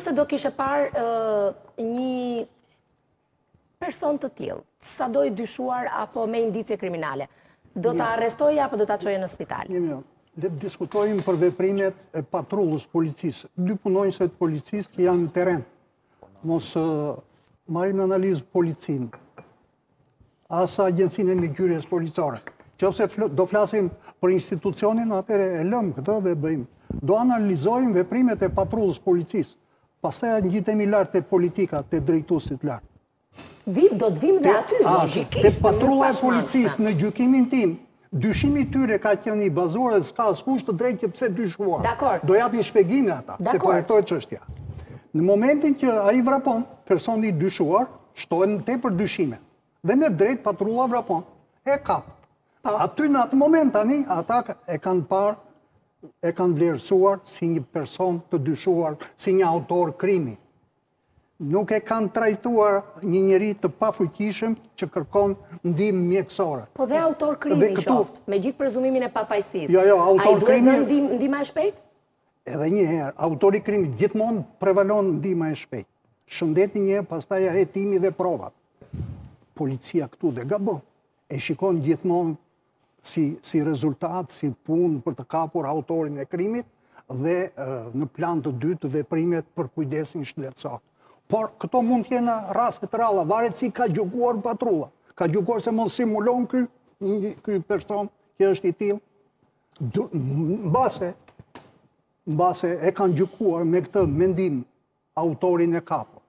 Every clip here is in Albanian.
Nëse do kishe parë një person të tillë, sado i dyshuar apo me indicie kriminale, do ta arrestoje apo do ta çoje në spital? Një minut. Le të diskutojmë për veprimet e patrullës së policisë. Dy punonjës të policisë që janë në terren. Mos marrim në analizë policinë. as agjencinë e mbikëqyrjes policore. Qoftë se do flasim për institucionin, atëherë e lëmë këtë dhe bëjmë. Do analizojmë veprimet e patrullës së policisë. Pastaj ngjitemi lart te politika, te drejtuesit lart. Vijmë, do të vijmë dhe aty, logikisht. Te patrulla e policisë në gjykimin tim, Dyshimi i tyre ka qenë i bazuar dhe s'ka askush të drejtë që pse dyshuan. Dakord. Do japin shpjegime ata, se po hetohet çështja. Në momentin që ai vrapon, personi i dyshuar, shtohen tepër dyshime. Dhe me të drejtë patrulla vrapon, e kap. Po. Aty në atë moment tani ata e kanë parë e kanë vlerësuar si një person të dyshuar, si një autor krimi. Nuk e kanë trajtuar një njeri të pafuqishëm që kërkon ndihmë mjekësore. Po dhe autor krimi qoftë, me gjithë prezumimin e pafajësisë. Jo, jo, autor krimi. A i duhet ndihma, ndihma e shpejtë? Edhe një herë, autori i krimit gjithmonë prevalon ndihma e shpejtë. Shëndeti një herë, pastaj hetimi dhe provat. Policia këtu dhe gabon. E shikon gjithmonë si si rezultat, si punë për të kapur autorin e krimit dhe në plan të dytë veprimet për kujdesin shëndetësor. Por këto mund të jenë raste të rralla, varet si ka gjykuar patrulla. Ka gjykuar se mund të simulojë ky ky person që është i tillë. Mbase mbase e kanë gjykuar me këtë mendim autorin e kapur.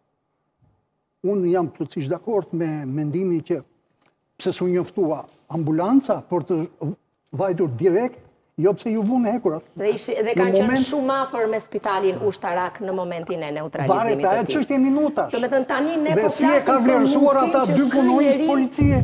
Unë jam plotësisht dakord me mendimin që pse s'u njoftua ambulanca për të vajtur direkt, jo pse iu vunë hekurat. Dhe, ishi, dhe kanë qenë moment... shumë afër me spitalin ushtarak në momentin e neutralizimit të tij. Varet, çështje minutash. Domethënë tani ne po flasim si për mundësin ata dy punonjës policie,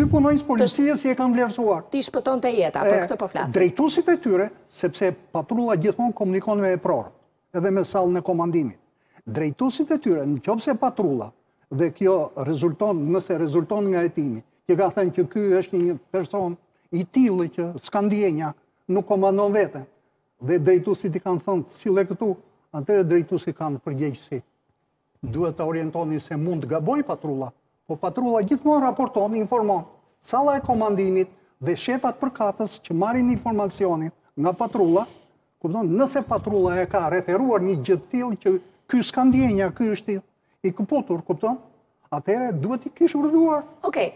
dy punonjës policie si e kanë vlerësuar. T'i shpëtonte jeta, për këtë po flasim. Drejtuesit e tyre, sepse patrulla gjithmonë komunikon me eprorët. edhe me sallën e komandimit. Drejtuesit e tyre, në qoftë se patrulla, dhe kjo rezulton, nëse rezulton nga hetimi, që ka thënë që ky është një person i tillë që s'ka ndjenja, nuk komandon veten. Dhe drejtuesit i kanë thënë, sille këtu, atëherë drejtuesit kanë përgjegjësi. Duhet ta orientonin se mund të gabojë patrulla, po patrulla gjithmonë raporton, informon, salla e komandimit dhe shefat përkatës që marrin informacionin nga patrulla, kupton, nëse patrulla e ka referuar një gjë të tillë që ky s'ka ndjenja, ky është i këputur, kupton, atëherë duhet t'i kish urdhëruar. Okej,